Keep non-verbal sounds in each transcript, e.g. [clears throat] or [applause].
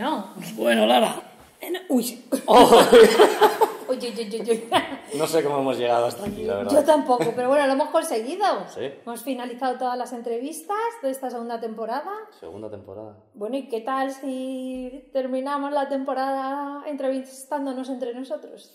Bueno. Bueno, Lara. Uy. Oh, [laughs] Uy, no sé cómo hemos llegado hasta aquí, la Yo verdad. tampoco, pero bueno, lo hemos conseguido. Sí. Hemos finalizado todas las entrevistas de esta segunda temporada. Segunda temporada. Bueno, ¿y qué tal si terminamos la temporada entrevistándonos entre nosotros?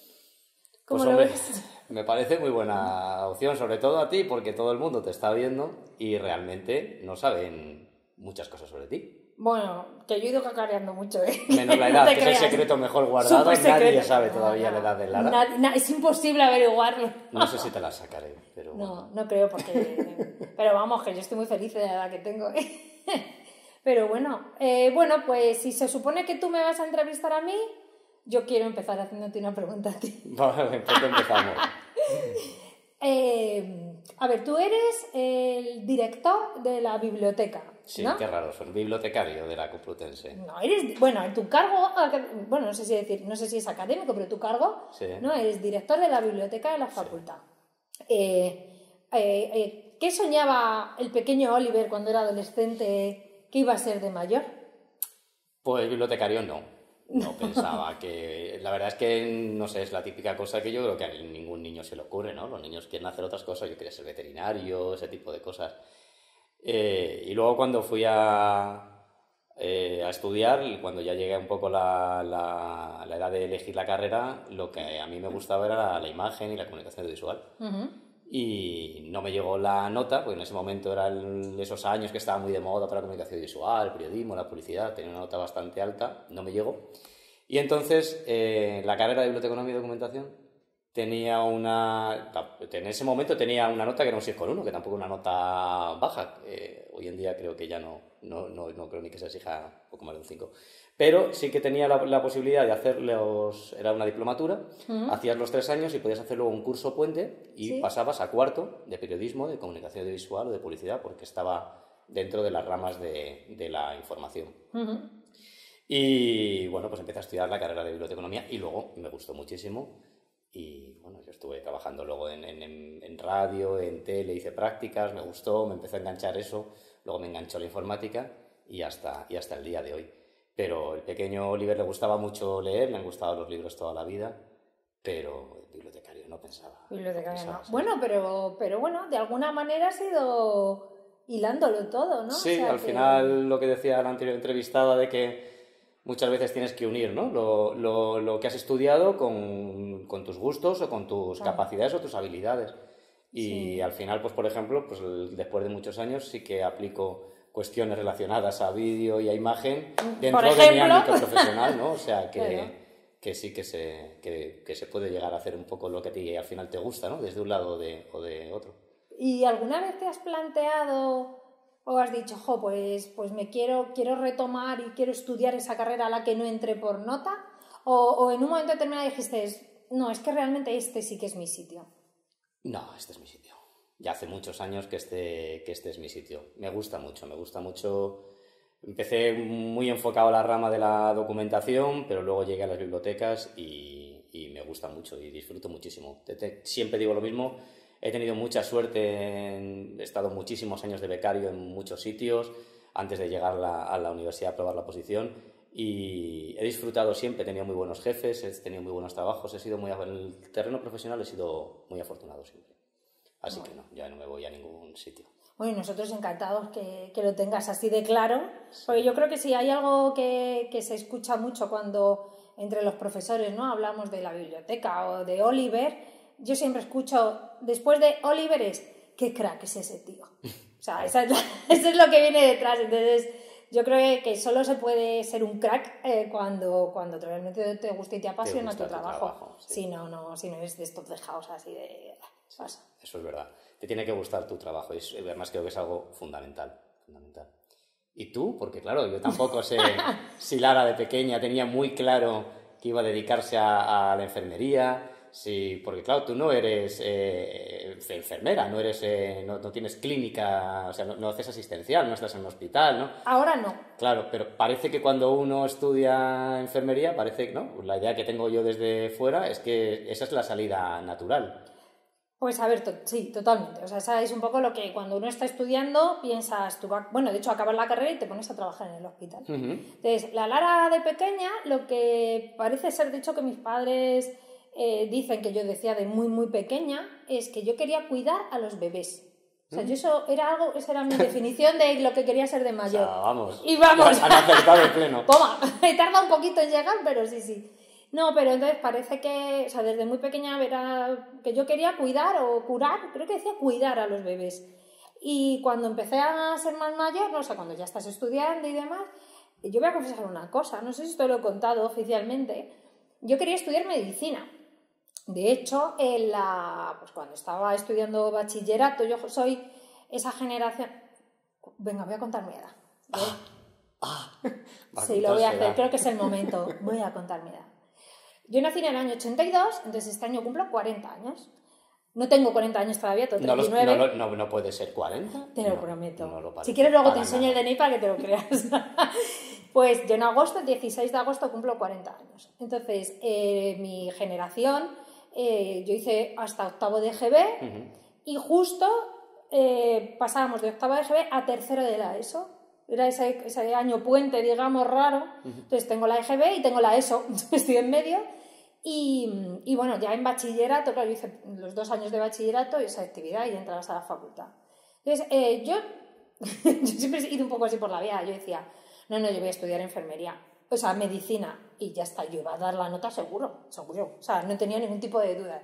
¿Cómo Pues, lo hombre, ves? Me parece muy buena opción, sobre todo a ti, porque todo el mundo te está viendo y realmente no saben muchas cosas sobre ti. Bueno, que yo he ido cacareando mucho, ¿eh? Menos la [laughs] edad, que es el secreto mejor guardado. Secreto. Nadie sabe todavía No, la edad de Lara. na- na- es imposible averiguarlo. No sé si te la sacaré, pero No, no creo porque... Pero vamos, que yo estoy muy feliz de la edad que tengo. ¿eh? [laughs] Pero bueno, eh, bueno, pues si se supone que tú me vas a entrevistar a mí, yo quiero empezar haciéndote una pregunta a ti. [laughs] Vale, pues empezamos. Eh, a ver, tú eres el director de la biblioteca, Sí, ¿no? qué raro, soy bibliotecario de la Complutense. No, eres, bueno, en tu cargo, bueno, no sé si decir, no sé si es académico, pero tu cargo, Sí. ¿no? Eres director de la biblioteca de la facultad. Eh, eh, eh, ¿Qué soñaba el pequeño Oliver cuando era adolescente que iba a ser de mayor? Pues bibliotecario no. No [laughs] pensaba que. La verdad es que, no sé, es la típica cosa que yo creo que a ningún niño se le ocurre, ¿no? Los niños quieren hacer otras cosas, yo quería ser veterinario, ese tipo de cosas. Eh, y luego cuando fui a, eh, a estudiar, cuando ya llegué un poco la, la, la edad de elegir la carrera, lo que a mí me gustaba era la, la imagen y la comunicación visual. Ujú. Y no me llegó la nota, porque en ese momento eran esos años que estaba muy de moda para la comunicación visual, el periodismo, la publicidad, tenía una nota bastante alta, no me llegó. Y entonces eh, la carrera de biblioteconomía y documentación tenía una... En ese momento tenía una nota que era un 6,1, que tampoco una nota baja. Eh, hoy en día creo que ya no, no, no, no creo ni que se exija poco más de un 5. Pero sí que tenía la, la posibilidad de hacer los... Era una diplomatura, hacías los tres años y podías hacer luego un curso puente y Sí. pasabas a cuarto de periodismo, de comunicación audiovisual o de publicidad, porque estaba dentro de las ramas de, de la información. Y bueno, pues empecé a estudiar la carrera de biblioteconomía y luego me gustó muchísimo. Y bueno, yo estuve trabajando luego en, en- en- radio, en tele, hice prácticas, me gustó, me empezó a enganchar eso, luego me enganchó la informática y hasta, y hasta el día de hoy. Pero el pequeño Oliver le gustaba mucho leer, le han gustado los libros toda la vida, pero bibliotecario no pensaba. Bibliotecaria, pensaba, ¿no? sí. Bueno, pero, pero bueno, de alguna manera has ido hilándolo todo, ¿no? O Sí, sea al que- final lo que decía la anterior entrevistada de que muchas veces tienes que unir ¿no? lo, lo- lo que has estudiado con, con tus gustos o con tus Claro. capacidades o tus habilidades. Y Sí. al final, pues por ejemplo, pues después de muchos años sí que aplico cuestiones relacionadas a vídeo y a imagen dentro de mi ámbito profesional, ¿no? O sea que, Claro. que sí que se, que, que se puede llegar a hacer un poco lo que a ti al final te gusta, ¿no? Desde un lado de- o de otro. ¿Y alguna vez te has planteado o has dicho, jo, pues, pues me quiero, quiero retomar y quiero estudiar esa carrera a la que no entré por nota? O, o en un momento determinado dijiste, no, es que realmente este sí que es mi sitio. No, este es mi sitio. Ya hace muchos años que este, que este es mi sitio. Me gusta mucho, me gusta mucho. Empecé muy enfocado a la rama de la documentación, pero luego llegué a las bibliotecas y, y me gusta mucho y disfruto muchísimo. Siempre digo lo mismo, he tenido mucha suerte, en- he estado muchísimos años de becario en muchos sitios antes de llegar la- a la universidad a probar la posición y he disfrutado siempre, he tenido muy buenos jefes, he tenido muy buenos trabajos, he sido muy, en el terreno profesional he sido muy afortunado siempre. Así que no, ya no me voy a ningún sitio. Bueno, nosotros encantados que, que lo tengas así de claro, porque yo creo que si hay algo que, que se escucha mucho cuando entre los profesores no hablamos de la biblioteca o de Oliver, yo siempre escucho, después de Oliver es, qué crack es ese tío. O sea, esa es la- [laughs] eso es lo que viene detrás. Entonces, yo creo que, solo se puede ser un crack eh, cuando, cuando realmente te gusta y te apasiona tu tu trabajo. sí. Si no, no, si no eres de estos dejados así de... Eso es verdad. Te tiene que gustar tu trabajo y es- además creo que es algo fundamental. fundamental. ¿Y tú? Porque claro, yo tampoco sé [laughs] si Lara de pequeña tenía muy claro que iba a dedicarse a, a la enfermería, si, porque claro, tú no eres eh, enfermera, no, eres, eh, no, no tienes clínica, o sea, no, no haces asistencial, no estás en un hospital, ¿no? Ahora no. Claro, pero parece que cuando uno estudia enfermería, parece, ¿no? La idea que tengo yo desde fuera es que esa es la salida natural. Pues a ver, to- sí, totalmente. O sea, esa es un poco lo que cuando uno está estudiando piensas, tú va- bueno, de hecho acabas la carrera y te pones a trabajar en el hospital. Entonces, la Lara de pequeña, lo que parece ser, de hecho, que mis padres eh, dicen que yo decía de muy, muy pequeña, es que yo quería cuidar a los bebés. O sea, yo eso era algo, esa era mi [laughs] definición de lo que quería ser de O mayor. sea, vamos. Y vamos. Han acertado de pleno. [laughs] Toma, he tardado un poquito en llegar, pero sí, sí. No, pero entonces parece que, o sea, desde muy pequeña era que yo quería cuidar o curar, creo que decía cuidar a los bebés. Y cuando empecé a ser más mayor, no sé, cuando ya estás estudiando y demás, yo voy a confesar una cosa, no sé si esto lo he contado oficialmente, yo quería estudiar medicina. De hecho, en la, pues cuando estaba estudiando bachillerato, yo soy esa generación... Venga, voy a contar mi edad. Va a [laughs] Sí, lo voy a hacer, creo que es el momento. Voy a contar mi edad. Yo nací en el año 82, entonces este año cumplo 40 años. No tengo 40 años todavía, tengo No, los- 39. no, lo- no, no puede ser 40. Te lo No, prometo. no lo parece si quieres luego te enseño nada. el DNI para que te lo creas. [laughs] pues yo en agosto, el 16 de agosto, cumplo 40 años. Entonces, eh, mi generación, eh, yo hice hasta octavo de GB Ujú. y justo eh, pasábamos de octavo de GB a tercero de la ESO. Era ese, ese año puente, digamos, raro. Entonces tengo la EGB y tengo la ESO, [laughs] estoy en medio. Y, y bueno, ya en bachillerato, claro, yo hice los dos años de bachillerato y esa actividad y entrabas a la facultad. Entonces, eh, yo, [laughs] yo siempre he ido un poco así por la vida. Yo decía, no, no, yo voy a estudiar enfermería, o sea, medicina, y ya está, yo iba a dar la nota seguro, seguro. O sea, no tenía ningún tipo de duda.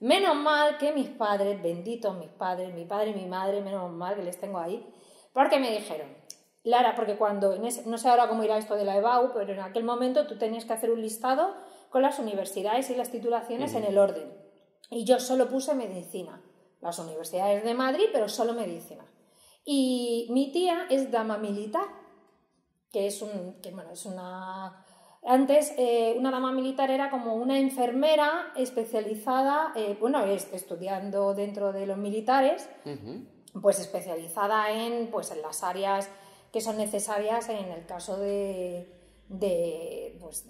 Menos mal que mis padres, benditos mis padres, mi padre y mi madre, menos mal que les tengo ahí, porque me dijeron, Lara, porque cuando, en ese- no sé ahora cómo irá esto de la EBAU, pero en aquel momento tú tenías que hacer un listado con las universidades y las titulaciones en el orden. Y yo solo puse medicina. Las universidades de Madrid, pero solo medicina. Y mi tía es dama militar, que es un, que, bueno, es una antes eh, una dama militar era como una enfermera especializada, eh, bueno, es- estudiando dentro de los militares, pues especializada en, pues, en las áreas que son necesarias en el caso de, de, pues,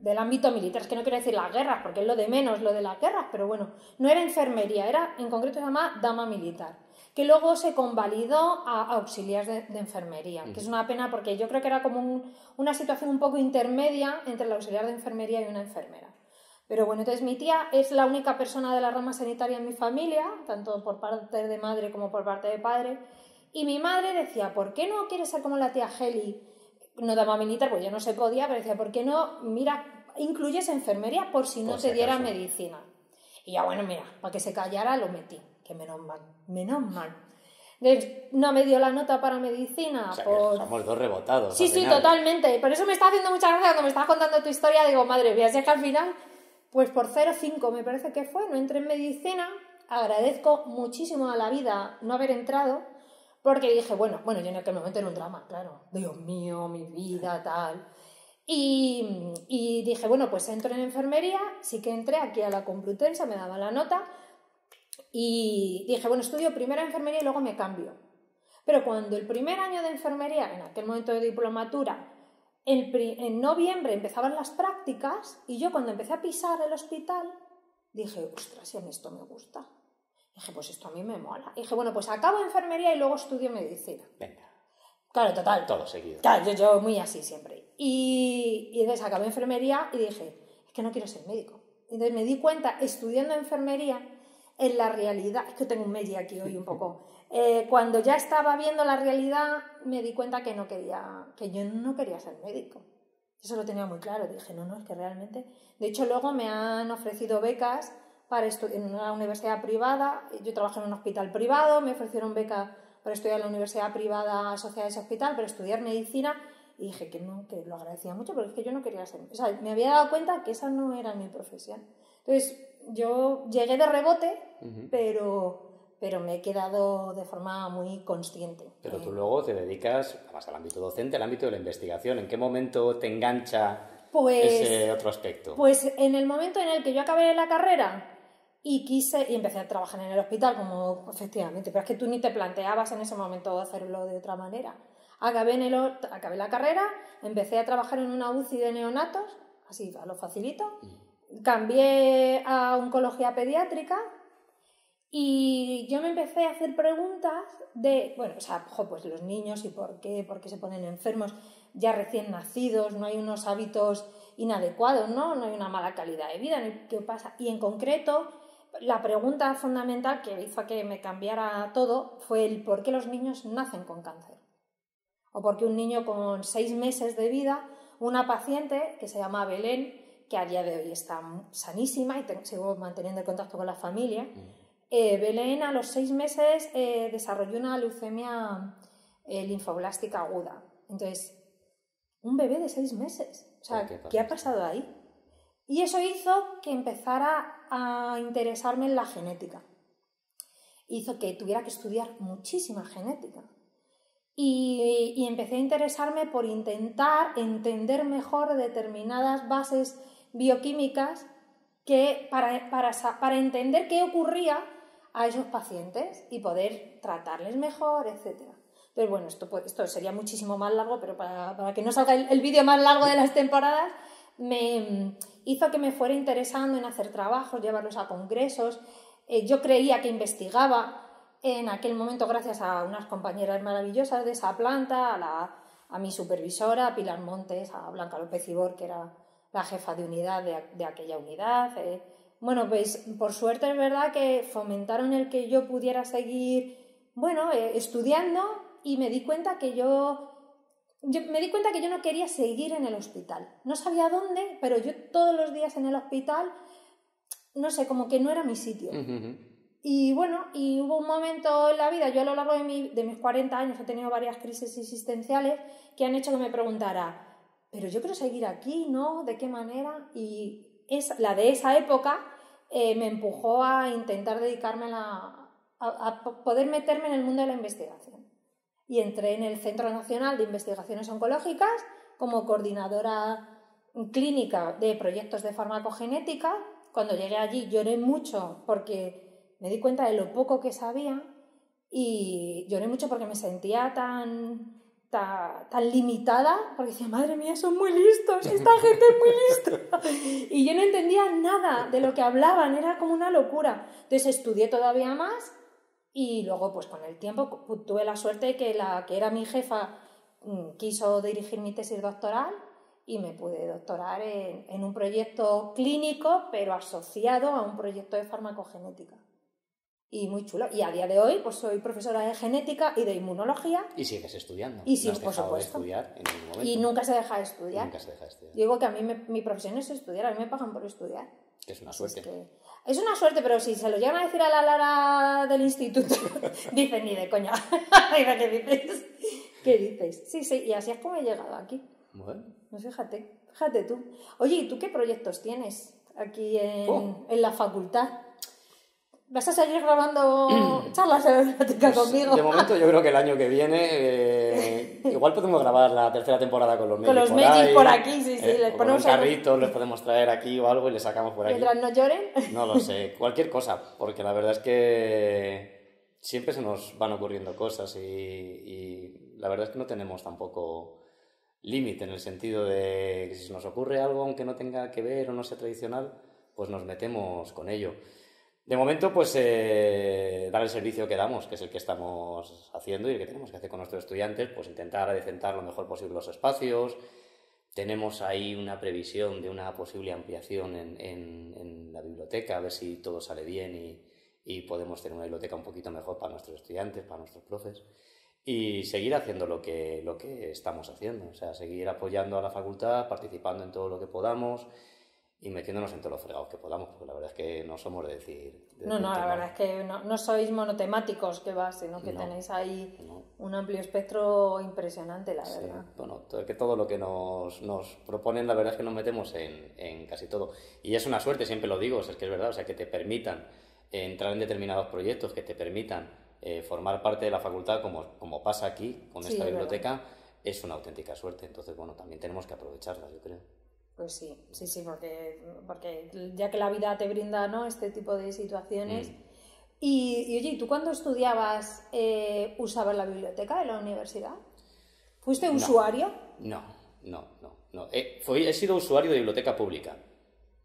del ámbito militar. Es que no quiero decir las guerras, porque es lo de menos lo de las guerras, pero bueno, no era enfermería, era en concreto se llama dama militar, que luego se convalidó a, a auxiliar de, de enfermería, que es una pena porque yo creo que era como un- una situación un poco intermedia entre el auxiliar de enfermería y una enfermera. Pero bueno, entonces mi tía es la única persona de la rama sanitaria en mi familia, tanto por parte de madre como por parte de padre. Y mi madre decía, ¿por qué no quieres ser como la tía Heli? No dama militar, pues yo no se podía, pero decía, ¿por qué no, mira, incluyes enfermería por si no Por te si diera acaso. medicina? Y ya bueno, mira, para que se callara lo metí, que menos mal, menos mal. No me dio la nota para medicina O sea, que por... somos dos rebotados. Sí, sí, final. totalmente. Por eso me está haciendo mucha gracia cuando me estás contando tu historia. Digo, madre mía, si es que al final, pues por 0,5 me parece que fue, no entré en medicina. Agradezco muchísimo a la vida no haber entrado, porque dije, bueno, bueno, yo en aquel momento era un drama, claro. Dios mío, mi vida, tal. Y, y dije, bueno, pues entro en enfermería, sí que entré aquí a la Complutense, me daba la nota. Y dije, bueno, estudio primero enfermería y luego me cambio. Pero cuando el primer año de enfermería, en aquel momento de diplomatura, en, en noviembre empezaban las prácticas y yo cuando empecé a pisar el hospital dije, ostras, si a mí esto me gusta. Dije, pues esto a mí me mola. Dije, bueno, pues acabo enfermería y luego estudio medicina. Venga, Claro, total. todo seguido. Claro, yo, yo muy así siempre. Y, y entonces acabé enfermería y dije, es que no quiero ser médico. Entonces me di cuenta, estudiando enfermería, en la realidad, es que tengo un medio aquí hoy un poco, Eh, cuando ya estaba viendo la realidad, me di cuenta que no quería, que yo no quería ser médico. Eso lo tenía muy claro. Dije, no, no, es que realmente. De hecho, luego me han ofrecido becas para estudiar en una universidad privada. Yo trabajo en un hospital privado, me ofrecieron beca para estudiar en la universidad privada asociada a ese hospital, para estudiar medicina. Y dije que no, que lo agradecía mucho, pero es que yo no quería ser. O sea, me había dado cuenta que esa no era mi profesión. Entonces, yo llegué de rebote, Ujú. pero, pero me he quedado de forma muy consciente. Pero Eh, tú luego te dedicas más al ámbito docente, al ámbito de la investigación. ¿En qué momento te engancha Pues- ese otro aspecto? Pues en el momento en el que yo acabé la carrera y quise y empecé a trabajar en el hospital, como efectivamente, pero es que tú ni te planteabas en ese momento hacerlo de otra manera. Acabé, en el, acabé la carrera, empecé a trabajar en una UCI de neonatos, así a lo facilito, cambié a oncología pediátrica Y yo me empecé a hacer preguntas de, bueno, o sea, pues los niños y por qué, por qué se ponen enfermos ya recién nacidos, no hay unos hábitos inadecuados, ¿no? No hay una mala calidad de vida, ¿qué pasa? Y en concreto, la pregunta fundamental que hizo que me cambiara todo fue el por qué los niños nacen con cáncer. O por qué un niño con seis meses de vida, una paciente que se llama Belén, que a día de hoy está sanísima y sigo manteniendo el contacto con la familia, mm. Eh, Belén a los seis meses eh, desarrolló una leucemia eh, linfoblástica aguda. Entonces, un bebé de seis meses. O sea, ¿qué, ha pasado ahí? Y eso hizo que empezara a interesarme en la genética. Hizo que tuviera que estudiar muchísima genética. Y, y empecé a interesarme por intentar entender mejor determinadas bases bioquímicas que para, para, para entender qué ocurría a esos pacientes y poder tratarles mejor, etc. Entonces, bueno, esto, esto sería muchísimo más largo, pero para, que no salga el, vídeo más largo de las temporadas, me mm, hizo que me fuera interesando en hacer trabajos, llevarlos a congresos. Eh, yo creía que investigaba en aquel momento gracias a unas compañeras maravillosas de esa planta, a, la, a mi supervisora, a Pilar Montes, a Blanca López Ibor, que era la jefa de unidad de, de aquella unidad. Eh, bueno, pues por suerte es verdad que fomentaron el que yo pudiera seguir, bueno, eh, estudiando y me di cuenta que yo, me di cuenta que yo no quería seguir en el hospital. No sabía dónde, pero yo todos los días en el hospital, no sé, como que no era mi sitio. Y bueno, y hubo un momento en la vida, yo a lo largo de, de mis 40 años he tenido varias crisis existenciales que han hecho que me preguntara, pero yo quiero seguir aquí, ¿no? ¿De qué manera? Y es, la de esa época eh, me empujó a intentar dedicarme a, a, poder meterme en el mundo de la investigación. Y entré en el Centro Nacional de Investigaciones Oncológicas como coordinadora clínica de proyectos de farmacogenética. Cuando llegué allí lloré mucho porque me di cuenta de lo poco que sabía y lloré mucho porque me sentía tan tan, limitada, porque decía, madre mía, son muy listos, esta gente es muy lista. [laughs] Y yo no entendía nada de lo que hablaban, era como una locura. Entonces estudié todavía más y luego, pues con el tiempo, tuve la suerte de que la que era mi jefa mm, quiso dirigir mi tesis doctoral y me pude doctorar en, en un proyecto clínico, pero asociado a un proyecto de farmacogenética y muy chulo. Y a día de hoy, pues soy profesora de genética y de inmunología. Y sigues estudiando. Y sí, por supuesto. Y nunca se deja de estudiar. Nunca se deja de estudiar. Digo que a mí mi profesión es estudiar, a mí me pagan por estudiar. Es una suerte. Es, una suerte, pero si se lo llegan a decir a la Lara del instituto, [laughs] dicen ni de coña. [laughs] ¿Qué dices? ¿Qué dices? Sí, sí, y así es como he llegado aquí. Bueno. Pues fíjate, fíjate tú. Oye, ¿y tú qué proyectos tienes aquí en, oh. en la facultad? ¿Vas a seguir grabando [clears throat] charlas biblioteca pues, conmigo? De momento yo creo que el año que viene eh, [laughs] igual podemos grabar la tercera temporada con los medios Con los medios por aquí, sí, sí. Eh, les ponemos un carrito, les podemos traer aquí o algo y les sacamos por aquí. Mientras no lloren. No lo sé, [laughs] cualquier cosa, porque la verdad es que siempre se nos van ocurriendo cosas y, y la verdad es que no tenemos tampoco límite en el sentido de que si se nos ocurre algo aunque no tenga que ver o no sea tradicional, pues nos metemos con ello. De momento, pues eh, dar el servicio que damos, que es el que estamos haciendo y el que tenemos que hacer con nuestros estudiantes, pues intentar adecentar lo mejor posible los espacios. Tenemos ahí una previsión de una posible ampliación en, la biblioteca, a ver si todo sale bien y, podemos tener una biblioteca un poquito mejor para nuestros estudiantes, para nuestros profes. Y seguir haciendo lo que, lo que estamos haciendo, o sea, seguir apoyando a la facultad, participando en todo lo que podamos y metiéndonos en todos los fregados que podamos, porque la verdad es que no somos de decir... no, no, la verdad es que no, no, sois monotemáticos que va, sino que tenéis ahí un amplio espectro impresionante, la verdad. Bueno, que todo lo que nos, nos, proponen, la verdad es que nos metemos en, en, casi todo. Y es una suerte, siempre lo digo, es que es verdad, o sea, que te permitan entrar en determinados proyectos, que te permitan eh, formar parte de la facultad, como, como pasa aquí con esta biblioteca, es una auténtica suerte. Entonces, bueno, también tenemos que aprovecharla, yo creo. Pues sí, sí, sí, porque, porque ya que la vida te brinda ¿no? este tipo de situaciones. Mm. Y, oye, ¿tú cuando estudiabas eh, usabas la biblioteca de la universidad? ¿Fuiste usuario? No, no, no. no. He, he sido usuario de biblioteca pública.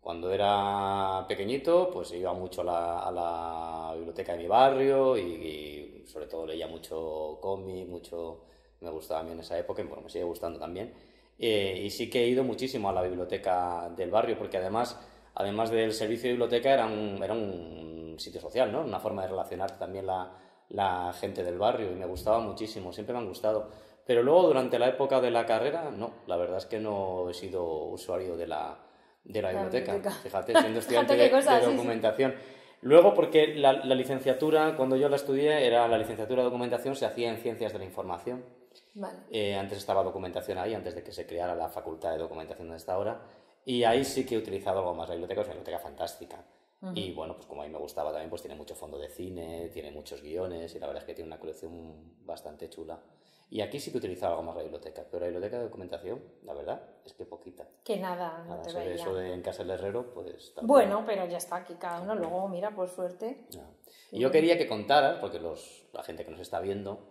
Cuando era pequeñito, pues iba mucho a la, a la biblioteca de mi barrio y, y sobre todo leía mucho cómic, mucho... Me gustaba a mí en esa época y bueno, me sigue gustando también. Eh, y sí que he ido muchísimo a la biblioteca del barrio porque además, además del servicio de biblioteca era un, era un sitio social, ¿no? Una forma de relacionarte también la, la gente del barrio y me gustaba muchísimo, siempre me han gustado. Pero luego durante la época de la carrera, no, la verdad es que no he sido usuario de la, de la, La biblioteca. biblioteca. Fíjate, siendo [laughs] estudiante de, cosa, de sí, sí. documentación. Luego, porque la, la licenciatura, cuando yo la estudié, era la licenciatura de documentación, se hacía en ciencias de la información. Vale. Eh, antes estaba documentación ahí, antes de que se creara la facultad de documentación donde está ahora. Y ahí sí que he utilizado algo más la biblioteca, es una biblioteca fantástica. Y bueno, pues como a mí me gustaba también, pues tiene mucho fondo de cine, tiene muchos guiones y la verdad es que tiene una colección bastante chula. Y aquí sí que he utilizado algo más la biblioteca, pero la biblioteca de documentación, la verdad, es que poquita. Que nada, no Nada, te sobre veía. eso de en casa del herrero, pues tampoco. Bueno, pero ya está aquí cada uno. Luego, mira, por suerte. No. Y yo quería que contaras, porque los, la gente que nos está viendo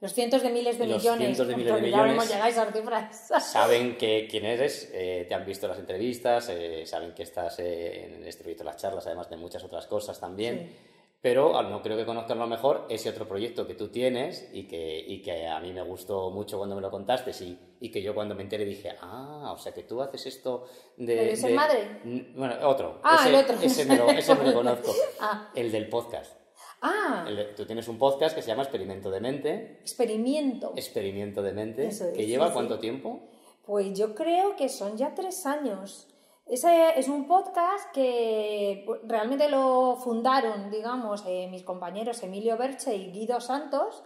Los cientos de miles de Los millones. cientos de miles de millones. llegáis a cifras. [laughs] saben que, quién eres, eh, te han visto las entrevistas, eh, saben que estás eh, en este proyecto las charlas, además de muchas otras cosas también. Pero al no creo que conozcan lo mejor ese otro proyecto que tú tienes y que, y que a mí me gustó mucho cuando me lo contaste y, y que yo cuando me enteré dije, ah, o sea que tú haces esto de... ¿Eres el de- madre? Bueno, otro. Ah, ese, el otro. Ese me lo, ese me lo [laughs] conozco. Ah. El del podcast. Ah, El tú tienes un podcast que se llama Experimento de Mente. experimento. Experimento de Mente. Eso es, ¿Que lleva sí. cuánto tiempo? Pues yo creo que son ya tres años. Ese es un podcast que realmente lo fundaron, digamos, eh, mis compañeros Emilio Berche y Guido Santos.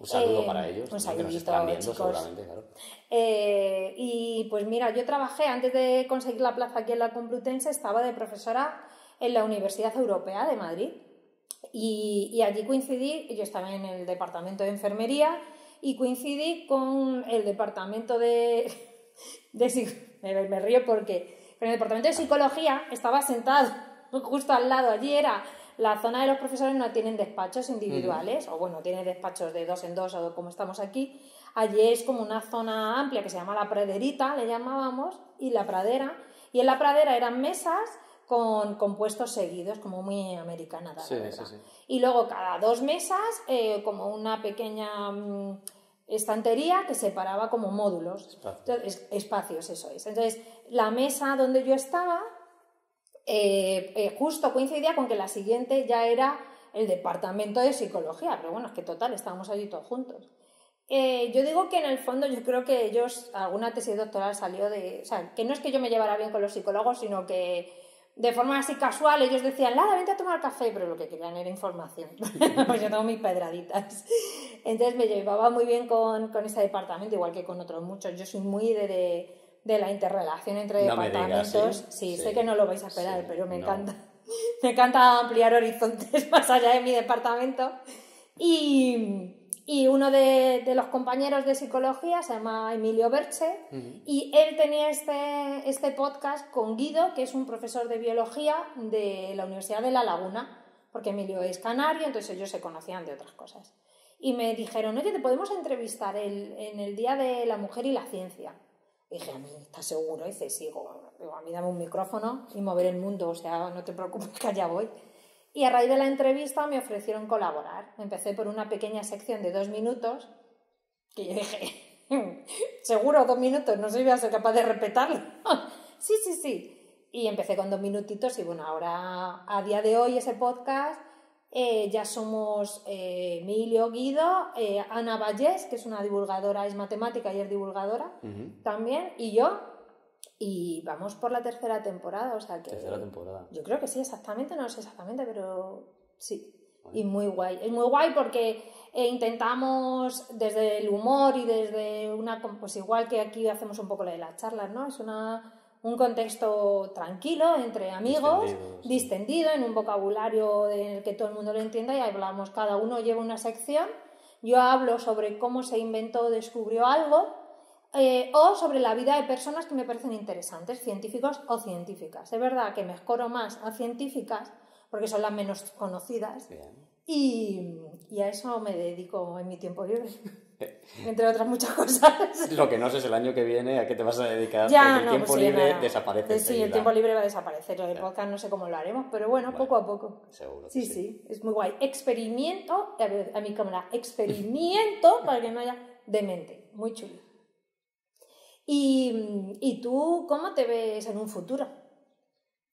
Un saludo Eh, para ellos, un ¿no? que nos saludito, claro. Eh, y pues mira, yo trabajé antes de conseguir la plaza aquí en la Complutense, estaba de profesora en la Universidad Europea de Madrid. Y, y allí coincidí, yo estaba en el departamento de enfermería y coincidí con el departamento de... [laughs] de me, me río porque en el departamento de psicología estaba sentado [laughs] justo al lado, allí era la zona de los profesores no tienen despachos individuales, o bueno, tienen despachos de dos en dos o como estamos aquí. Allí es como una zona amplia que se llama la praderita, le llamábamos, y la pradera. Y en la pradera eran mesas con, con puestos seguidos, como muy americana, Sí, sí, sí. Y luego cada dos mesas, eh, como una pequeña mm, estantería que separaba como módulos. Espacios. Entonces, espacios, eso es. Entonces, la mesa donde yo estaba eh, eh, justo coincidía con que la siguiente ya era el departamento de psicología, pero bueno, es que total, estábamos allí todos juntos. Eh, yo digo que en el fondo yo creo que ellos, alguna tesis doctoral salió de, o sea, que no es que yo me llevara bien con los psicólogos, sino que de forma así casual ellos decían, Lara, vente a tomar café, pero lo que querían era información. [laughs] pues yo tengo mis pedraditas. Entonces me llevaba muy bien con, con ese departamento, igual que con otros muchos. Yo soy muy de, de, de la interrelación entre No me digas, departamentos. ¿sí? sí, sé que no lo vais a esperar, sí, pero me no. encanta. [laughs] Me encanta ampliar horizontes [laughs] más allá de mi departamento. Y, y uno de, de los compañeros de psicología se llama Emilio Berche y él tenía este, este podcast con Guido, que es un profesor de biología de la Universidad de La Laguna, porque Emilio es canario, entonces ellos se conocían de otras cosas. Y me dijeron, oye, te podemos entrevistar el- en el Día de la Mujer y la Ciencia. Y dije, a mí, ¿estás seguro? Y dice, sí, digo, a mí dame un micrófono y mover el mundo, o sea, no te preocupes [laughs] que allá voy. Y a raíz de la entrevista me ofrecieron colaborar. Empecé por una pequeña sección de dos minutos, que yo dije, [laughs] seguro dos minutos, no sé si voy a ser capaz de respetarlo. [laughs] sí, sí, sí. Y empecé con dos minutitos y bueno, ahora a día de hoy ese podcast eh, ya somos eh, Emilio Guido, eh, Ana Vallés, que es una divulgadora, es matemática y es divulgadora también, y yo. Y vamos por la tercera temporada, o sea que... Tercera temporada. Yo creo que sí, exactamente, no sé exactamente, pero sí. Y muy guay. Es muy guay porque eh, intentamos desde el humor y desde una, pues igual que aquí hacemos un poco lo de las charlas, ¿no? Es una, un contexto tranquilo entre amigos, Distendido, sí. distendido, en un vocabulario en el que todo el mundo lo entienda y hablamos, cada uno lleva una sección. Yo hablo sobre cómo se inventó o descubrió algo eh, o sobre la vida de personas que me parecen interesantes, científicos o científicas. Es verdad que me escoro más a científicas porque son las menos conocidas y, y a eso me dedico en mi tiempo libre. entre otras muchas cosas. [laughs] Lo que no sé es el año que viene a qué te vas a dedicar, Ya, porque el no, tiempo pues sí, libre desaparece. Sí, el tiempo libre va a desaparecer. El podcast no sé cómo lo haremos, pero bueno, Bueno. poco a poco. Seguro que Sí, sí, es muy guay. Experimento, a, ver, a mi cámara, experimento para que no haya demente. Muy chulo. Y, ¿Y tú cómo te ves en un futuro?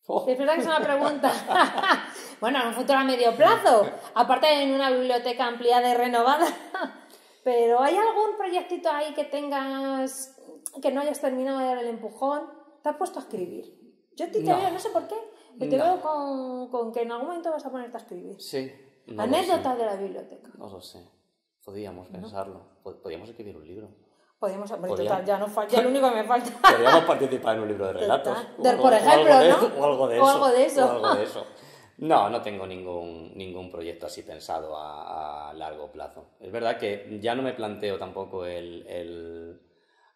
Oh, Es verdad que es una pregunta. [laughs] bueno, en un futuro a medio plazo. Aparte en una biblioteca ampliada y renovada. [laughs] Pero ¿hay algún proyectito ahí que tengas que no hayas terminado de dar el empujón? ¿Te has puesto a escribir? Yo a ti te No. veo, no sé por qué, pero te No. veo con, con que en algún momento vas a ponerte a escribir. sí. no sé. de la biblioteca. No lo sé. Podíamos pensarlo. Pod- Podíamos escribir un libro. Podemos, hombre, Podríamos. total, ya no falta, lo único que me falta. [laughs] Podríamos participar en un libro de relatos. O De- por o ejemplo, algo de- ¿no? O algo de O eso. o algo de eso. [laughs] No, no tengo ningún, ningún proyecto así pensado a, a largo plazo. Es verdad que ya no me planteo tampoco el, el-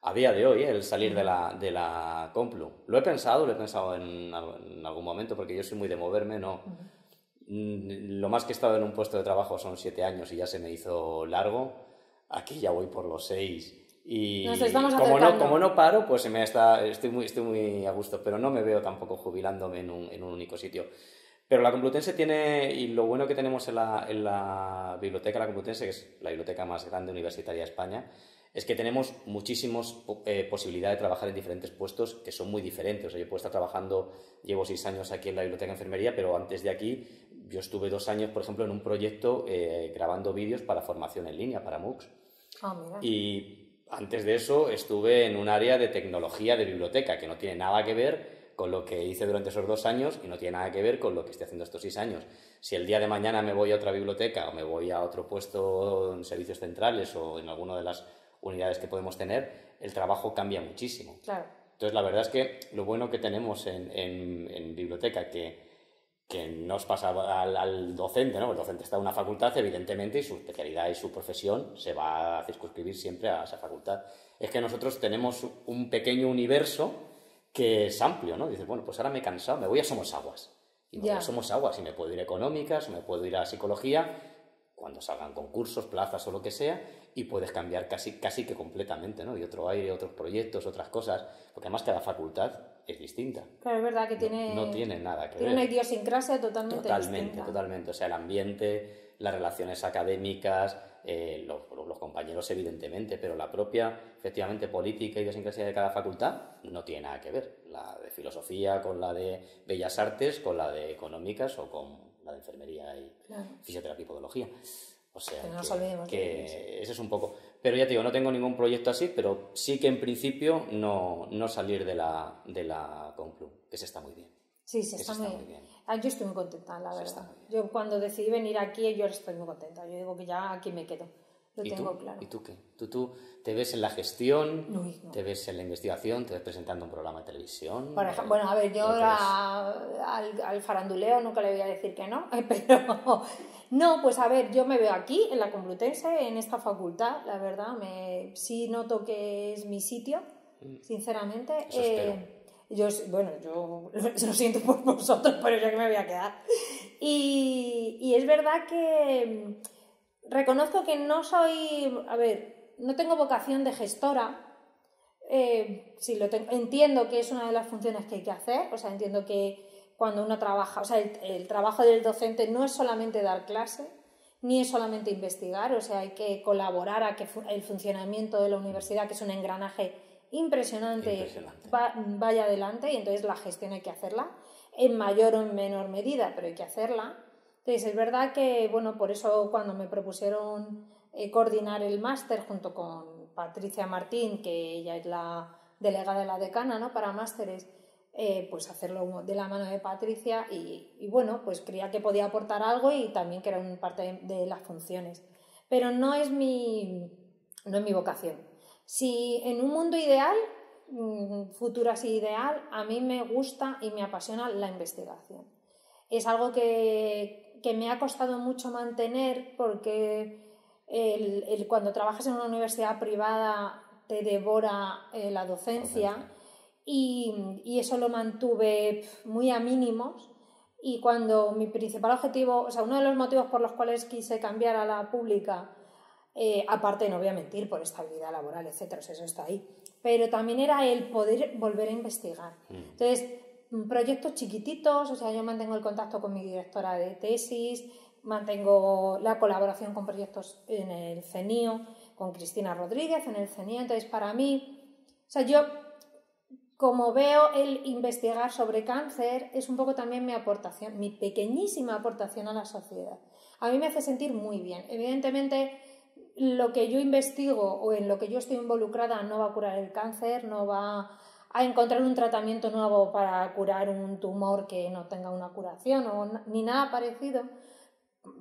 a día de hoy, ¿eh? el salir de la, de la Complu. Lo he pensado, lo he pensado en, en algún momento, porque yo soy muy de moverme, no. Mm, Lo más que he estado en un puesto de trabajo son siete años y ya se me hizo largo. Aquí ya voy por los seis. Y Nos estamos como no, como no paro, pues me está, estoy, muy, estoy muy a gusto, pero no me veo tampoco jubilándome en un, en un único sitio. Pero la Complutense tiene, y lo bueno que tenemos en la, en la biblioteca, la Complutense, que es la biblioteca más grande universitaria de España, es que tenemos muchísimas posibilidades de trabajar en diferentes puestos que son muy diferentes. O sea, yo puedo estar trabajando, llevo seis años aquí en la biblioteca de enfermería, pero antes de aquí yo estuve dos años, por ejemplo, en un proyecto eh, grabando vídeos para formación en línea, para MOOCs. Mira. Y antes de eso estuve en un área de tecnología de biblioteca, que no tiene nada que ver con lo que hice durante esos dos años y no tiene nada que ver con lo que estoy haciendo estos seis años. Si el día de mañana me voy a otra biblioteca o me voy a otro puesto en servicios centrales o en alguna de las unidades que podemos tener, el trabajo cambia muchísimo. Claro. Entonces, la verdad es que lo bueno que tenemos en, en- en biblioteca, que, que nos pasa al, al docente, ¿no? El docente está en una facultad, evidentemente, y su especialidad y su profesión se va a circunscribir siempre a esa facultad. Es que nosotros tenemos un pequeño universo que es amplio, ¿no? Dices, bueno, pues ahora me he cansado, me voy a Somos Aguas. Y me voy a Somos Aguas y me puedo ir a económicas, me puedo ir a psicología, cuando salgan concursos, plazas o lo que sea, y puedes cambiar casi, casi que completamente, ¿no? Y otro aire, otros proyectos, otras cosas, porque además cada facultad es distinta. Claro, es verdad que tiene, No tiene nada que tiene una ver. idiosincrasia totalmente Totalmente, distinta. totalmente. O sea, el ambiente, las relaciones académicas, eh, los, los compañeros, evidentemente, pero la propia, efectivamente, política y idiosincrasia de cada facultad no tiene nada que ver. La de filosofía con la de bellas artes, con la de económicas o con la de enfermería y Claro. fisioterapia y podología. O sea, Que no nos que- olvidemos de que ese es un poco. Pero ya te digo, no tengo ningún proyecto así, pero sí que en principio no, no salir de la, de la Complu, que se está muy bien. Sí, Eso está, está muy, bien. Ah, yo estoy muy contenta, la Eso verdad. Yo cuando decidí venir aquí, yo estoy muy contenta. Yo digo que ya aquí me quedo. Lo ¿Y tengo tú? claro. ¿Y tú qué? ¿Tú, tú te ves en la gestión? Uy, no. ¿Te ves en la investigación? ¿Te ves presentando un programa de televisión? Por ejemplo, bueno, a ver, yo ¿Lo que ahora al, al faranduleo nunca le voy a decir que no, [laughs] pero no, pues a ver, yo me veo aquí en la Complutense, en esta facultad, la verdad, me, sí noto que es mi sitio, sinceramente. Mm. Eh, Eso espero. yo, bueno, yo [laughs] lo siento por vosotros, pero yo que me voy a quedar. Y, y es verdad que reconozco que no soy, a ver, no tengo vocación de gestora, eh, sí, lo tengo- entiendo que es una de las funciones que hay que hacer, o sea, entiendo que cuando uno trabaja, o sea, el, el trabajo del docente no es solamente dar clase, ni es solamente investigar, o sea, hay que colaborar a que el funcionamiento de la universidad, que es un engranaje impresionante, Impresionante. va- vaya adelante, y entonces la gestión hay que hacerla, en mayor o en menor medida, pero hay que hacerla. Entonces, es verdad que, bueno, por eso cuando me propusieron eh, coordinar el máster junto con Patricia Martín, que ella es la delegada de la decana ¿no? para másteres, eh, pues hacerlo de la mano de Patricia y, bueno, pues creía que podía aportar algo y también que era un parte de, de las funciones. Pero no es mi, no es mi vocación. Si en un mundo ideal, mm, futuro así ideal, a mí me gusta y me apasiona la investigación. Es algo que, que me ha costado mucho mantener porque el, el- cuando trabajas en una universidad privada te devora eh, la docencia y, y eso lo mantuve muy a mínimos. Y cuando mi principal objetivo, o sea, uno de los motivos por los cuales quise cambiar a la pública Eh, aparte, no voy a mentir, por estabilidad laboral, etcétera, eso está ahí. Pero también era el poder volver a investigar. Mm. Entonces, proyectos chiquititos, o sea, yo mantengo el contacto con mi directora de tesis, mantengo la colaboración con proyectos en el CENIO, con Cristina Rodríguez en el CENIO. Entonces, para mí, o sea, yo como veo el investigar sobre cáncer, es un poco también mi aportación, mi pequeñísima aportación a la sociedad. A mí me hace sentir muy bien. Evidentemente, lo que yo investigo o en lo que yo estoy involucrada no va a curar el cáncer, no va a encontrar un tratamiento nuevo para curar un tumor que no tenga una curación o ni nada parecido,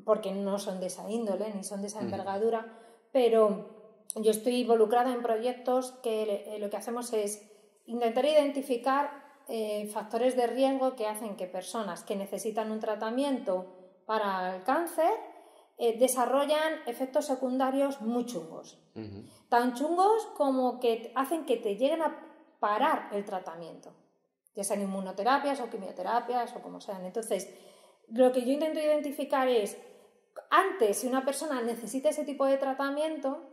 porque no son de esa índole ni son de esa envergadura, pero yo estoy involucrada en proyectos que lo que hacemos es intentar identificar eh, factores de riesgo que hacen que personas que necesitan un tratamiento para el cáncer eh, desarrollan efectos secundarios muy chungos. Tan chungos como que hacen que te lleguen a parar el tratamiento, ya sean inmunoterapias o quimioterapias o como sean. Entonces, lo que yo intento identificar es, antes, si una persona necesita ese tipo de tratamiento,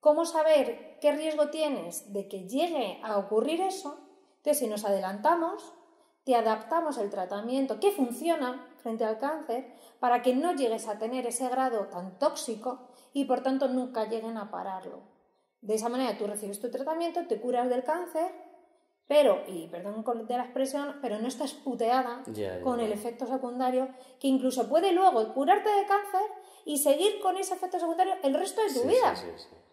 ¿Cómo saber qué riesgo tienes de que llegue a ocurrir eso? Entonces, si nos adelantamos, te adaptamos el tratamiento que funciona frente al cáncer para que no llegues a tener ese grado tan tóxico y por tanto nunca lleguen a pararlo. De esa manera tú recibes tu tratamiento, te curas del cáncer, pero, y perdón de la expresión, pero no estás puteada con el efecto secundario que incluso puede luego curarte de cáncer y seguir con ese efecto secundario el resto de tu vida.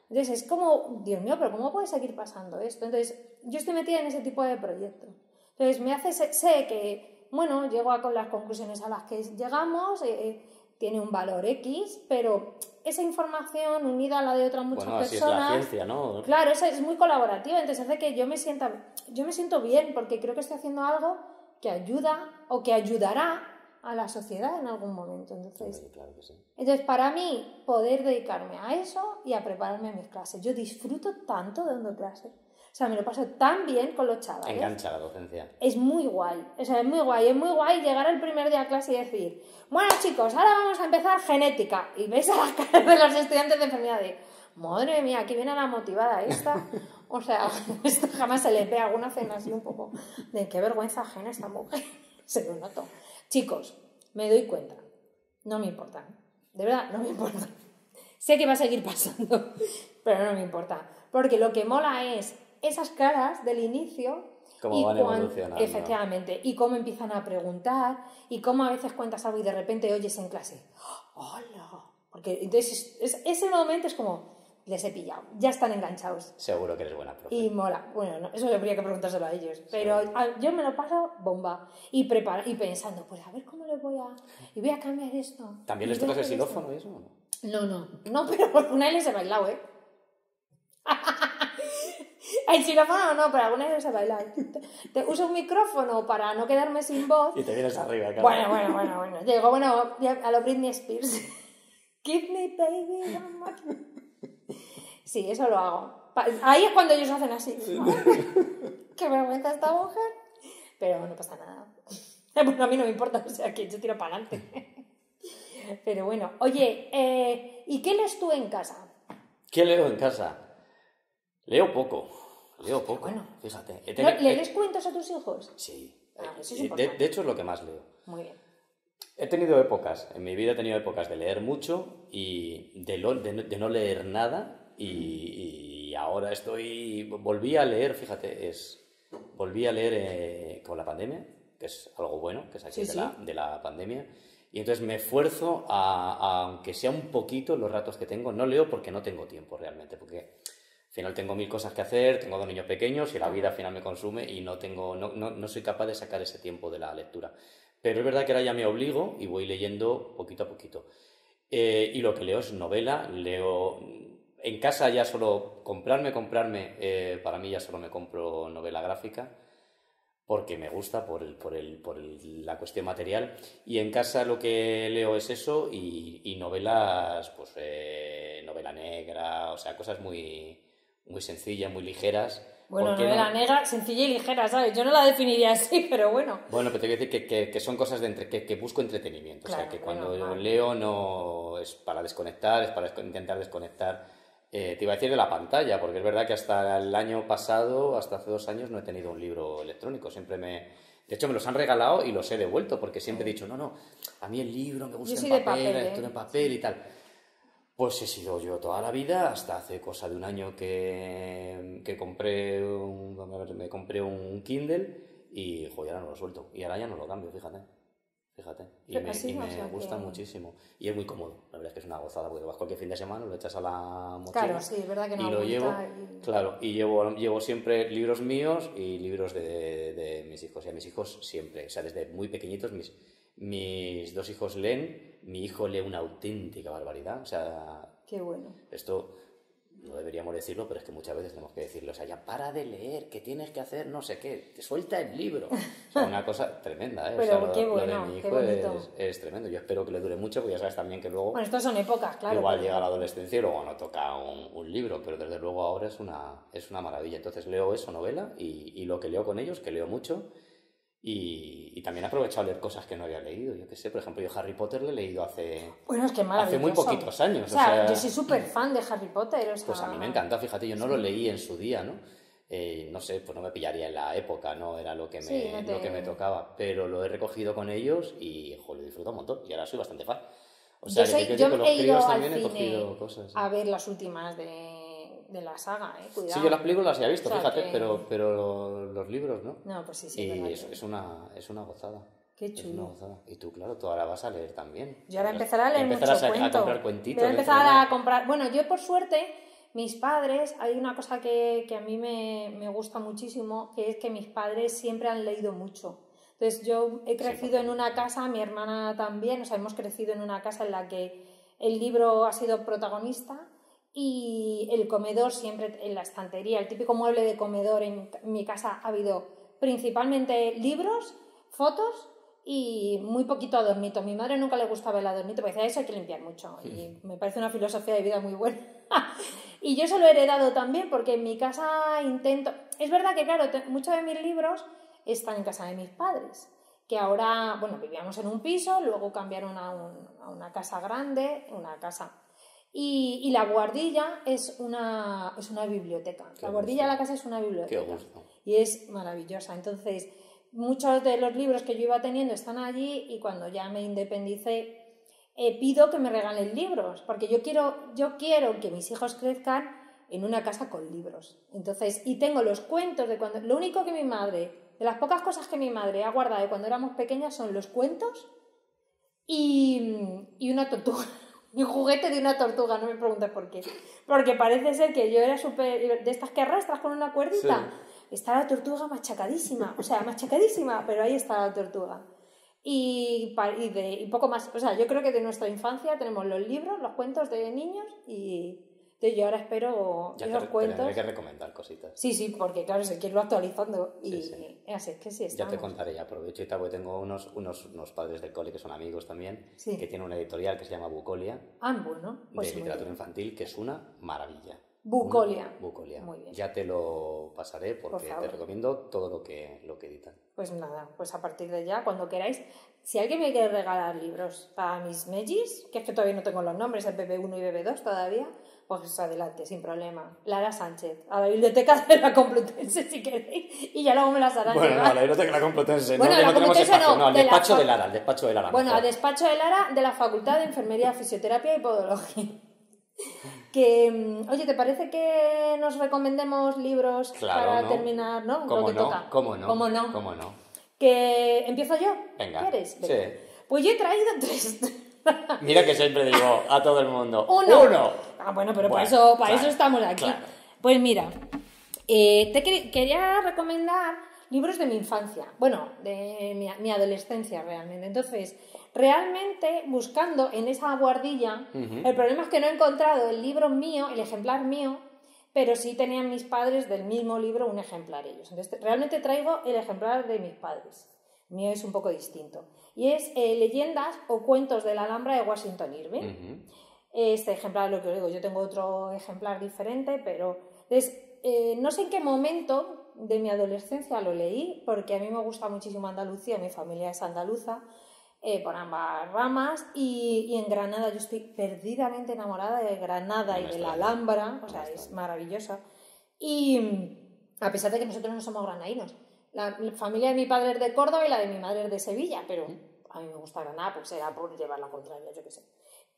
Entonces es como, Dios mío, pero ¿cómo puede seguir pasando esto? Entonces yo estoy metida en ese tipo de proyectos. Entonces me hace, sé que, bueno, llego a con las conclusiones a las que llegamos, eh, eh, tiene un valor X, pero esa información unida a la de otras muchas personas. Así es la ciencia, ¿no? Claro, es muy colaborativa, entonces hace que yo me sienta, yo me siento bien porque creo que estoy haciendo algo que ayuda o que ayudará a la sociedad en algún momento. Entonces, entonces, para mí, poder dedicarme a eso y a prepararme a mis clases. Yo disfruto tanto dando clases. O sea, me lo paso tan bien con los chavales. Engancha la docencia. Es muy guay. O sea, es muy guay. Es muy guay llegar al primer día a clase y decir, bueno chicos, ahora vamos a empezar genética. Y ves a las caras de los estudiantes de enfermedad de, madre mía, aquí viene la motivada esta. O sea, [laughs] esto jamás se le ve a alguna cena así un poco de qué vergüenza ajena esta mujer. [laughs] Se lo noto. Chicos, me doy cuenta. No me importa. De verdad, no me importa. Sé que va a seguir pasando, [laughs] pero no me importa. Porque lo que mola es esas caras del inicio. Cómo van evolucionando. Efectivamente. Y cómo empiezan a preguntar. Y cómo a veces cuentas algo y de repente oyes en clase. ¡Hola! Porque entonces ese momento es como les he pillado, ya están enganchados. Seguro que eres buena profe. Y mola. Bueno, eso habría que preguntárselo a ellos. Pero yo me lo paso bomba. Y, prepara, y pensando, pues a ver cómo le voy a... Y voy a cambiar esto. ¿También les tocas el xilófono y eso? No, no. No, [laughs] pero una vez les he bailado, ¿eh? [laughs] El xilófono no, pero alguna he bailado. Te, uso un micrófono para no quedarme sin voz. Y te vienes arriba, claro. Bueno, bueno, bueno, bueno. Llego, bueno, a lo Britney Spears. [laughs] Give me baby one more. Sí, eso lo hago. Ahí es cuando ellos hacen así. [laughs] Qué vergüenza esta mujer. Pero no pasa nada. [laughs] Bueno, a mí no me importa, o sea, que yo tiro para adelante. Pero bueno, oye, eh, ¿y qué lees tú en casa? ¿Qué leo en casa? Leo poco. Leo poco. Bueno, fíjate. ¿Le lees cuentos a tus hijos? Sí. Ah, de, hecho, es lo que más leo. Muy bien. He tenido épocas, en mi vida he tenido épocas de leer mucho y de, de no leer nada y, ahora estoy, volví a leer, fíjate, es, volví a leer eh, con la pandemia, que es algo bueno, que es aquí de, La, de, La, pandemia, y entonces me esfuerzo a, aunque sea un poquito los ratos que tengo, no leo porque no tengo tiempo realmente, porque final tengo mil cosas que hacer, tengo dos niños pequeños y la vida al final me consume y no, tengo, no, no, no soy capaz de sacar ese tiempo de la lectura. Pero es verdad que ahora ya me obligo y voy leyendo poquito a poquito. Eh, y lo que leo es novela, leo en casa ya solo comprarme, comprarme, eh, para mí ya solo me compro novela gráfica porque me gusta por, el, por, el, por la cuestión material. Y en casa lo que leo es eso y, novelas, pues eh, novela negra, o sea, cosas muy, muy sencillas, muy ligeras, Bueno, ¿Por qué novela no? negra, sencilla y ligera, ¿sabes? Yo no la definiría así, [laughs] pero bueno. Bueno, pero te quiero decir que, que- que son cosas de entre, que, que busco entretenimiento. o sea, Claro, que bueno, cuando yo leo no es para desconectar, es para intentar desconectar. eh, te iba a decir de la pantalla, porque es verdad que hasta el año pasado, hasta hace dos años, no he tenido un libro electrónico. Siempre me. De hecho, me los han regalado y los he devuelto, porque siempre he dicho, no, no, a mí el libro me gusta en papel, papel, la ¿eh? lectura en papel y tal. Pues he sido yo toda la vida, hasta hace cosa de un año que, que compré un, ver, me compré un Kindle y joder, ahora no lo suelto. Y ahora ya no lo cambio, fíjate. Fíjate. Y me, y gusta muchísimo. Y es muy cómodo. La verdad es que es una gozada, porque vas cualquier fin de semana, lo echas a la mochila. Claro, sí, es verdad que no Y lo llevo, y- claro, y llevo, llevo siempre libros míos y libros de, de mis hijos. Y a mis hijos siempre, o sea, desde muy pequeñitos, mis, mis dos hijos leen, mi hijo lee una auténtica barbaridad. O sea, Qué bueno. esto no deberíamos decirlo, pero es que muchas veces tenemos que decirlo. O sea, ya para de leer, que tienes que hacer no sé qué, te suelta el libro. O sea, una cosa tremenda, ¿eh? O Pero sea, lo- qué lo bueno, de mi hijo es, es tremendo. Yo espero que le dure mucho, porque ya sabes también que luego Bueno, estas son épocas, claro. igual llega la adolescencia y luego no toca un, un libro, pero desde luego ahora es una, es una maravilla. Entonces leo eso, novela, y, y lo que leo con ellos, que leo mucho. Y, y también he aprovechado a leer cosas que no había leído. Yo qué sé, por ejemplo, yo Harry Potter le he leído hace... Bueno, es que. Hace muy poquitos años, O sea, o sea- yo soy súper fan de Harry Potter. O sea, Pues a mí me encantó, fíjate, yo no lo leí en su día, ¿no? Eh, no sé, pues no me pillaría en la época, no era lo que me, Sí, no te- lo que me tocaba, pero lo he recogido con ellos y, joder, lo disfruto un montón. Y ahora soy bastante fan. O sea, yo que soy- yo he ido al también he cine cogido cosas. a ver las últimas de, de la saga, ¿eh? Cuidado. Sí, yo las películas las había visto, O sea, fíjate, que- pero, pero los libros no. No, pues sí, sí. es y es, es una, es una gozada. Qué Es una chulo. gozada. Y tú, claro, tú ahora vas a leer también. Yo ahora empezaré a leer empezarás mucho a, a comprar cuentitos. Voy a empezar a comprar... Bueno, yo por suerte, mis padres, hay una cosa que, que a mí me, me gusta muchísimo, que es que mis padres siempre han leído mucho. Entonces yo he crecido en una casa, mi hermana también, o sea, hemos crecido en una casa en la que el libro ha sido protagonista y el comedor siempre en la estantería, el típico mueble de comedor en mi casa ha habido principalmente libros, fotos y muy poquito adornito. A mi madre nunca le gustaba el adornito, porque decía, eso hay que limpiar mucho. Y me parece una filosofía de vida muy buena. [laughs] y yo se lo he heredado también, porque en mi casa intento... Es verdad que, claro, muchos de mis libros están en casa de mis padres, que ahora, bueno, vivíamos en un piso, luego cambiaron a, un- a una casa grande, una casa... Y, y la guardilla es una, es una biblioteca. Qué la guardilla de la casa es una biblioteca Qué gusto. y es maravillosa. Entonces, muchos de los libros que yo iba teniendo están allí y cuando ya me independicé, eh, pido que me regalen libros, porque yo quiero, yo quiero que mis hijos crezcan en una casa con libros. Entonces, y tengo los cuentos de cuando... Lo único que mi madre, de las pocas cosas que mi madre ha guardado de cuando éramos pequeñas son los cuentos y, y una tortuga. Y un juguete de una tortuga, no me preguntes por qué. Porque parece ser que yo era súper... De estas que arrastras con una cuerdita. Está la tortuga machacadísima. O sea, machacadísima, pero ahí está la tortuga. Y, y, de, y poco más. O sea, yo creo que de nuestra infancia tenemos los libros, los cuentos de niños y yo ahora espero Ya esos te cuentos. tendré que recomendar cositas. Sí, sí, porque claro, se quiere irlo actualizando. Y Sí, sí. así es que sí, Ya te contaré, ya aprovecho y tal, porque tengo unos, unos, unos padres del cole que son amigos también, Sí. que tienen una editorial que se llama Bucolia, Ah, bueno, pues de literatura infantil, que es una maravilla. Bucolia. Una- Bucolia. Muy bien. Ya te lo pasaré porque te recomiendo todo lo que, lo que editan. Pues nada, pues a partir de ya, cuando queráis, si alguien me quiere regalar libros para mis Megis, que es que todavía no tengo los nombres, el BB1 y BB2 todavía, pues adelante, sin problema. Lara Sánchez, a la biblioteca de la Complutense si queréis, y ya luego me las harán Bueno, no, la biblioteca de la Complutense, Bueno, no, la no tenemos espacio, no, no, de la despacho de Lara, al despacho de Lara. Bueno, mejor. a despacho de Lara de la Facultad de Enfermería, Fisioterapia y Podología. [laughs] Que, mm, oye, ¿te parece que nos recomendemos libros Claro, para ¿no? terminar, no? ¿Cómo Lo que no? toca. ¿Cómo no? ¿Cómo no? ¿Cómo no? Que empiezo yo. Venga. ¿Quieres? Sí. Pues yo he traído tres. Mira que siempre digo a todo el mundo. [laughs] Uno. Uno. Ah, bueno, pero Bueno, para, eso, para claro, eso estamos aquí. claro. Pues mira, eh, te quer- quería recomendar libros de mi infancia, bueno, de mi, mi adolescencia realmente. Entonces, realmente buscando en esa guardilla, Ujú. el problema es que no he encontrado el libro mío, el ejemplar mío, pero sí tenían mis padres del mismo libro un ejemplar ellos. Entonces, realmente traigo el ejemplar de mis padres. El mío es un poco distinto. Y es eh, Leyendas o Cuentos de la Alhambra de Washington Irving. Ujú. Este ejemplar, lo que os digo, yo tengo otro ejemplar diferente, pero es eh, no sé en qué momento de mi adolescencia lo leí, porque a mí me gusta muchísimo Andalucía, mi familia es andaluza, eh, por ambas ramas, y, y, en Granada yo estoy perdidamente enamorada de Granada y de la Alhambra, o sea, es maravillosa. Y a pesar de que nosotros no somos granadinos, la, familia de mi padre es de Córdoba y la de mi madre es de Sevilla, pero a mí me gusta Granada, pues será por llevar la contraria, yo qué sé.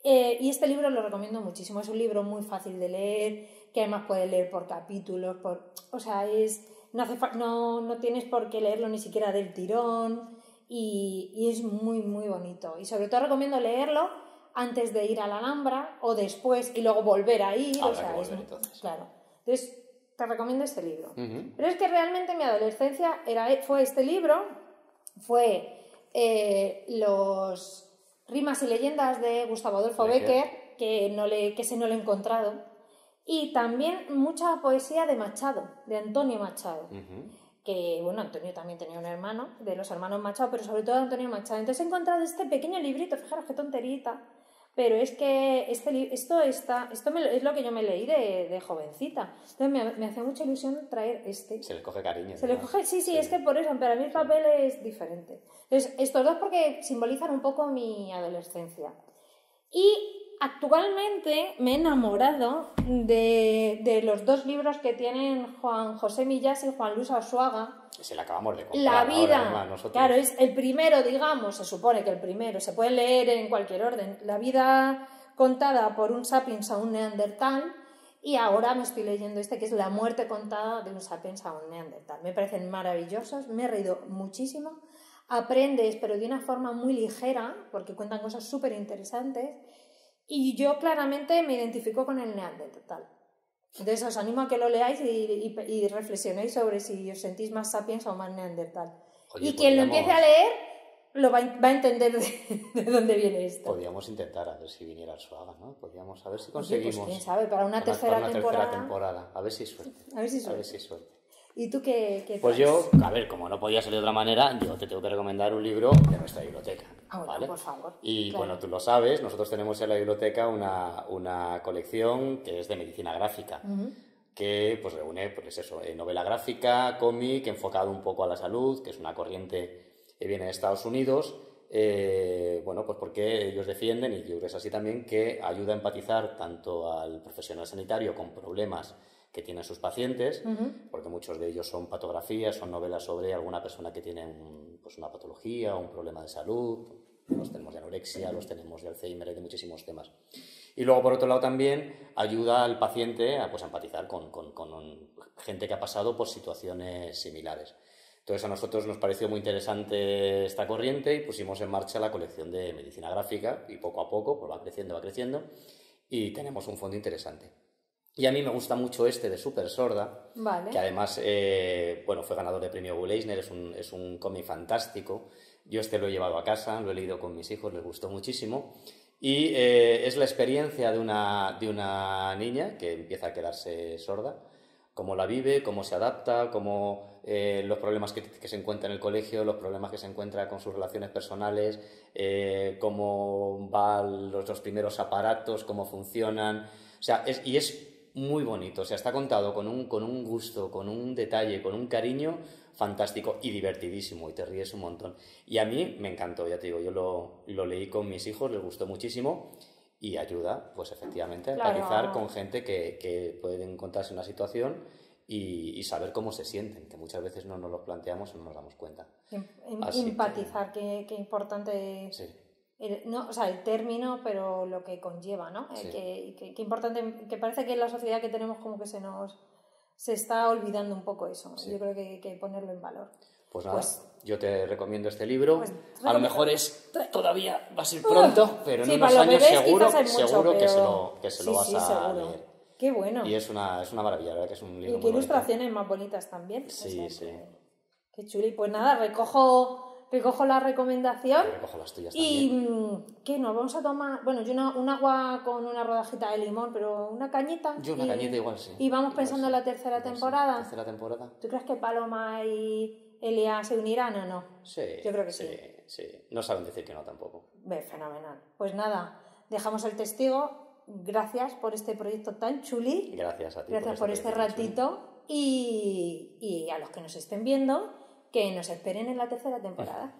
Eh, y este libro lo recomiendo muchísimo, es un libro muy fácil de leer, que además puedes leer por capítulos, por, o sea, es, no, hace no, no tienes por qué leerlo ni siquiera del tirón y, y, es muy, muy bonito. Y sobre todo recomiendo leerlo antes de ir a la Alhambra o después y luego volver a ir. o sea, es, entonces. Claro. Entonces, te recomiendo este libro. Pero es que realmente mi adolescencia era, fue este libro, fue eh, los Rimas y leyendas de Gustavo Adolfo Becker, que, no le, que ese no lo he encontrado. Y también mucha poesía de Machado, de Antonio Machado. Que, bueno, Antonio también tenía un hermano, de los hermanos Machado, pero sobre todo Antonio Machado. Entonces he encontrado este pequeño librito, fijaros qué tonterita, pero es que este, esto, está, esto es lo que yo me leí de, de jovencita. Entonces me, me hace mucha ilusión traer este. Se le coge cariño. Se le coge, sí, sí, es que por eso, pero a mí el papel es diferente. Entonces, estos dos porque simbolizan un poco mi adolescencia. Y actualmente me he enamorado de, de, los dos libros que tienen Juan José Millas y Juan Luis Arzuaga. Se le acabamos de comprar. La vida. claro, es el primero, digamos, se supone que el primero, se puede leer en cualquier orden. La vida contada por un sapiens a un neandertal. Y ahora me estoy leyendo este que es La muerte contada de un sapiens a un neandertal. Me parecen maravillosos, me he reído muchísimo. Aprendes, pero de una forma muy ligera, porque cuentan cosas súper interesantes y yo claramente me identifico con el neandertal. Entonces os animo a que lo leáis y, y, reflexionéis sobre si os sentís más sapiens o más neandertal. y quien lo empiece a leer lo va, va a entender [laughs] de, dónde viene esto. Podríamos intentar a ver si viniera el Suaga, ¿no? Podríamos a ver si conseguimos. pues quién sabe, para una, tercera, para una temporada, tercera temporada. A ver si suerte. A ver si suerte. A ver si suerte. ¿Y tú qué, qué Pues yo, a ver, como no podía ser de otra manera, yo te tengo que recomendar un libro de nuestra biblioteca. Ah, bueno, ¿vale? por favor. Y bueno, tú lo sabes, nosotros tenemos en la biblioteca una, una colección que es de medicina gráfica. que pues reúne pues eso, eh, novela gráfica, cómic, enfocado un poco a la salud, que es una corriente que viene de Estados Unidos, eh, bueno, pues porque ellos defienden, y yo creo que es así también, que ayuda a empatizar tanto al profesional sanitario con problemas que tienen sus pacientes, porque muchos de ellos son patografías, son novelas sobre alguna persona que tiene pues una patología o un problema de salud. Los tenemos de anorexia, los tenemos de Alzheimer, de muchísimos temas. Y luego, por otro lado, también ayuda al paciente a pues, empatizar con, con, con gente que ha pasado por situaciones similares. Entonces a nosotros nos pareció muy interesante esta corriente y pusimos en marcha la colección de medicina gráfica y poco a poco pues va creciendo, va creciendo y tenemos un fondo interesante. Y a mí me gusta mucho este de Super Sorda, vale. que además eh, bueno, fue ganador de premio Bull Eisner, es un, es un cómic fantástico. Yo este lo he llevado a casa, lo he leído con mis hijos, les gustó muchísimo. Y eh, es la experiencia de una, de una niña que empieza a quedarse sorda, cómo la vive, cómo se adapta, cómo eh, los problemas que, que, se encuentra en el colegio, los problemas que se encuentra con sus relaciones personales, eh, cómo van los, los primeros aparatos, cómo funcionan. O sea, es, y es muy bonito, o sea, está contado con un, con un gusto, con un detalle, con un cariño fantástico y divertidísimo y te ríes un montón. Y a mí me encantó, ya te digo, yo lo, lo leí con mis hijos, les gustó muchísimo y ayuda, pues efectivamente, a Claro. empatizar con gente que, que puede encontrarse en una situación y, y saber cómo se sienten, que muchas veces no nos lo planteamos o no nos damos cuenta. Em- em- Así que- empatizar, qué, qué importante Sí. El, no, o sea, el término, pero lo que conlleva, ¿no? Eh, Sí. que, que- que importante, que parece que en la sociedad que tenemos como que se nos se está olvidando un poco eso. Sí. Yo creo que hay que ponerlo en valor. Pues nada, Pues- yo te recomiendo este libro. Pues, a lo mejor es todavía va a ser pronto, pero en Sí, unos años bebés seguro, mucho, seguro que, se lo, que se lo vas a seguro. leer. Qué bueno. Y es una, es una maravilla, la verdad que es un libro Y qué bonito. ilustraciones más bonitas también. O Sí, sea, sí. que- Qué chuli. Pues nada, recojo, recojo la recomendación. Yo recojo las tuyas Y también. mm, ¿qué nos vamos a tomar? Bueno, yo una, un agua con una rodajita de limón, pero una cañita. Yo una y- cañita igual sí. Y vamos Igual pensando sí. en la tercera Igual sí. temporada. Tercera temporada. ¿Tú crees que Paloma y Elia se unirán o no? Sí. Yo creo que sí. Sí, No saben decir que no tampoco. Ve, fenomenal. Pues nada, dejamos el testigo. Gracias por este proyecto tan chuli. Gracias a ti. Gracias por este presentación, Chuli. ratito. y, y a los que nos estén viendo, que nos esperen en la tercera temporada.